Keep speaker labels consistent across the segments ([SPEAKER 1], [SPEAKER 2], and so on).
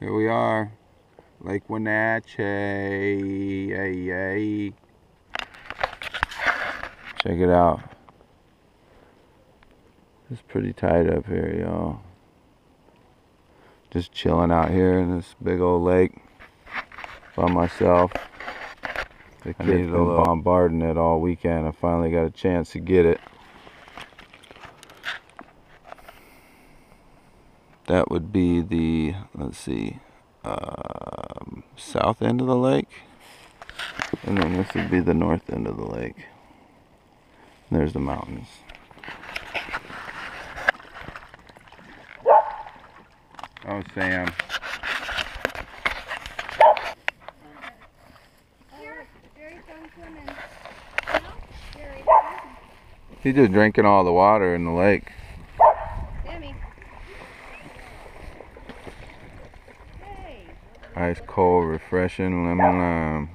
[SPEAKER 1] Here we are, Lake Wenatchee. Hey, hey. Check it out. It's pretty tight up here, y'all. Just chilling out here in this big old lake by myself. The kids been bombarding it all weekend. I finally got a chance to get it. That would be the, let's see, um, south end of the lake. And then this would be the north end of the lake. There's the mountains. Oh, Sam. He's just drinking all the water in the lake.
[SPEAKER 2] Sammy. Hey.
[SPEAKER 1] Ice cold, refreshing lemon lime.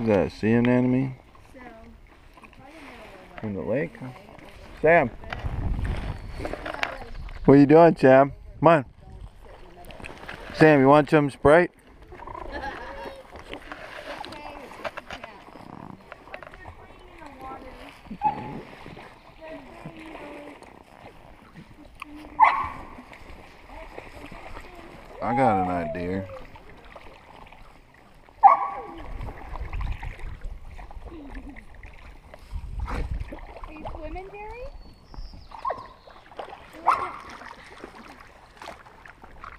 [SPEAKER 1] Is that a sea anemone? In the lake? Sam! What are you doing, Sam? Come on. Sam, you want some Sprite? I got an idea.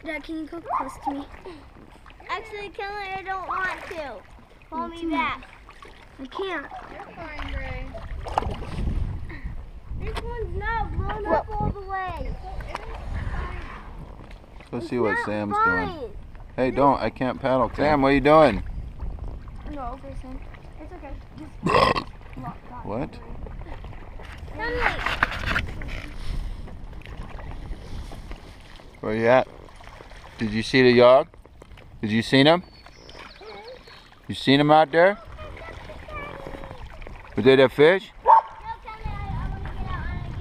[SPEAKER 3] Dad, can you come close to me?
[SPEAKER 4] Actually, Kelly, I don't want to. Pull me back.
[SPEAKER 3] I can't.
[SPEAKER 2] You're fine, Ray.
[SPEAKER 4] This one's not blown up all the way.
[SPEAKER 1] Let's see what Sam's
[SPEAKER 4] fine.
[SPEAKER 1] doing. Hey, don't. I can't paddle. Sam, what are you doing?
[SPEAKER 3] No, okay, Sam. It's okay. Just lock.
[SPEAKER 1] What?
[SPEAKER 4] Kelly,
[SPEAKER 1] Where you at? Did you see the yog? Did you seen him? You seen him out there? Was that fish?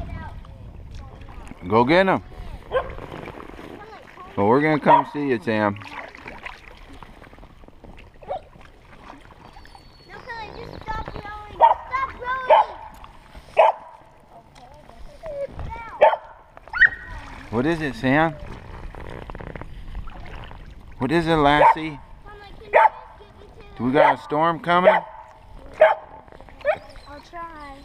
[SPEAKER 4] get out.
[SPEAKER 1] Go get him. Well, we're gonna come see you, Sam. What is it, Sam? What is it, Lassie?
[SPEAKER 4] Kelly, can you just get me to
[SPEAKER 1] Do we got a storm coming?
[SPEAKER 3] I'll try.
[SPEAKER 4] I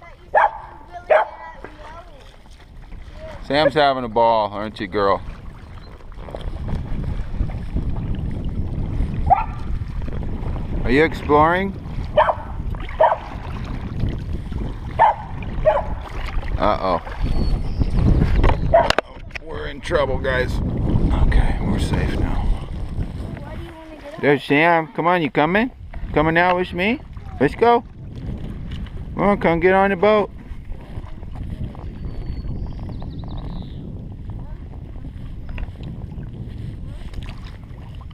[SPEAKER 4] thought you said you were really good at rowing.
[SPEAKER 1] Sam's having a ball, aren't you, girl? Are you exploring? Uh-oh. Trouble, guys. Okay, we're safe now. There's Sam. Come on, you coming? Coming out with me? Let's go. Come on, come get on the boat.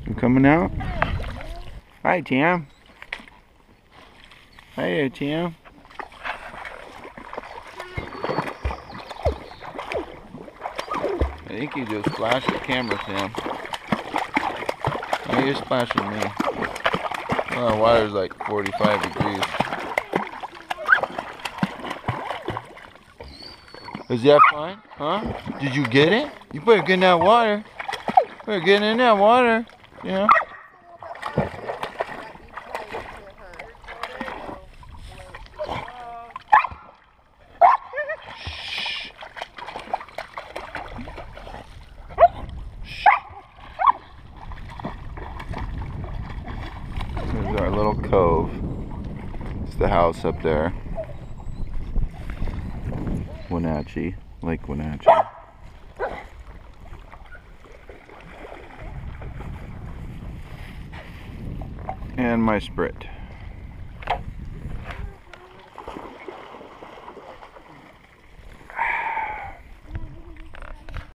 [SPEAKER 1] You coming out? Hi, Tim. Hi there. Think you just flashed the camera, Sam. Oh, you're splashing me. Oh, the water's like 45 degrees. Is that fine? Huh? Did you get it? You better get in that water. Better get in that water. Yeah. Little cove. It's the house up there. Wenatchee, Lake Wenatchee. And my Sprit.